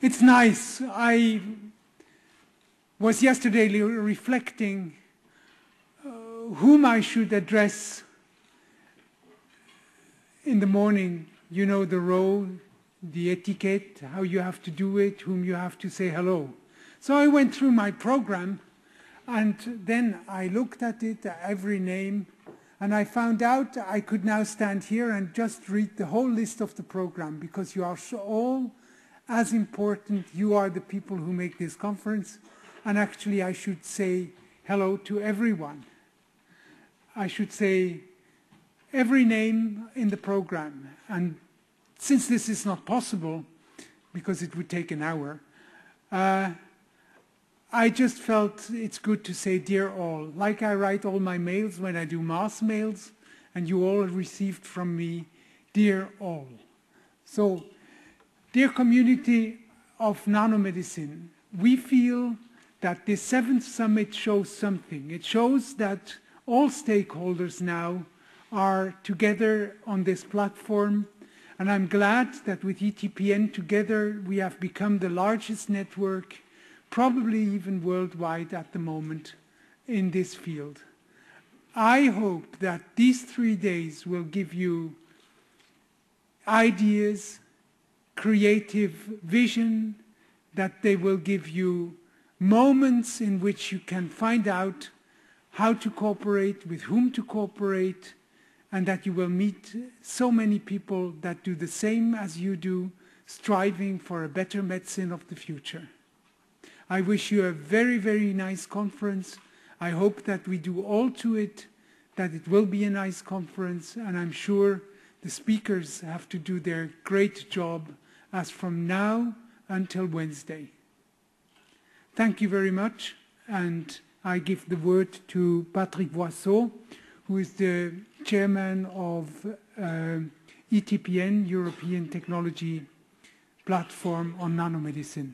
It's nice. I was yesterday reflecting uh, whom I should address in the morning. You know the role, the etiquette, how you have to do it, whom you have to say hello. So I went through my program and then I looked at it, every name, and I found out I could now stand here and just read the whole list of the program because you are all as important. You are the people who make this conference. And actually, I should say hello to everyone. I should say every name in the program. And since this is not possible, because it would take an hour, uh, I just felt it's good to say dear all. Like I write all my mails when I do mass mails, and you all received from me dear all. So, dear community of nanomedicine, we feel that this seventh summit shows something. It shows that all stakeholders now are together on this platform. And I'm glad that with ETPN together we have become the largest network probably even worldwide at the moment in this field. I hope that these three days will give you ideas, creative vision, that they will give you moments in which you can find out how to cooperate, with whom to cooperate, and that you will meet so many people that do the same as you do, striving for a better medicine of the future. I wish you a very, very nice conference. I hope that we do all to it, that it will be a nice conference, and I'm sure the speakers have to do their great job as from now until Wednesday. Thank you very much, and I give the word to Patrick Boisseau, who is the chairman of uh, ETPN, European Technology Platform on Nanomedicine.